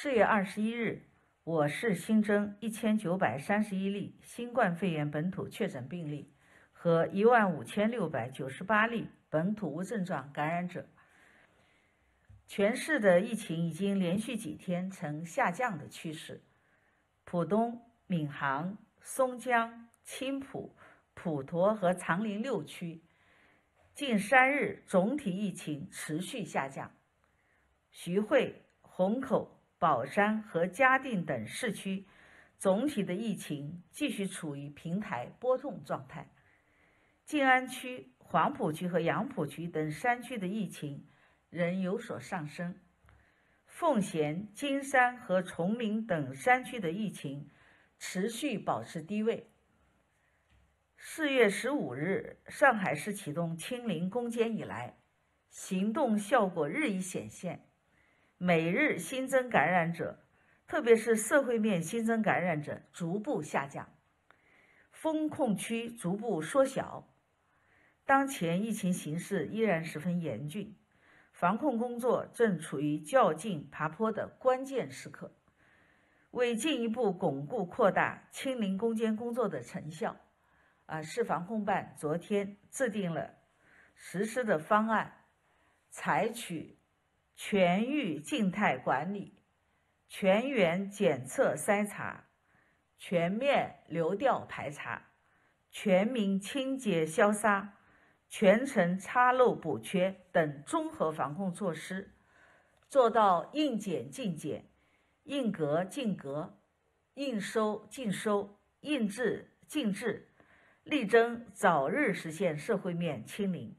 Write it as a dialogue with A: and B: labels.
A: 四月二十一日，我市新增一千九百三十一例新冠肺炎本土确诊病例和一万五千六百九十八例本土无症状感染者。全市的疫情已经连续几天呈下降的趋势。浦东、闵行、松江、青浦、普陀和长宁六区近三日总体疫情持续下降。徐汇、虹口、宝山和嘉定等市区总体的疫情继续处于平台波动状态。静安区、黄浦区和杨浦区等山区的疫情。仍有所上升，奉贤、金山和崇明等山区的疫情持续保持低位。四月十五日，上海市启动清零攻坚以来，行动效果日益显现，每日新增感染者，特别是社会面新增感染者逐步下降，封控区逐步缩小。当前疫情形势依然十分严峻。防控工作正处于较劲爬坡的关键时刻，为进一步巩固扩大清零攻坚工作的成效，啊，市防控办昨天制定了实施的方案，采取全域静态管理、全员检测筛查、全面流调排查、全民清洁消杀。全程查漏补缺等综合防控措施，做到应检尽检、应隔尽隔、应收尽收、应治尽治，力争早日实现社会面清零。